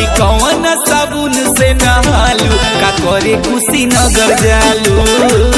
अभी कौन साबुन से नहालू? का करे कुशीनगर जालू?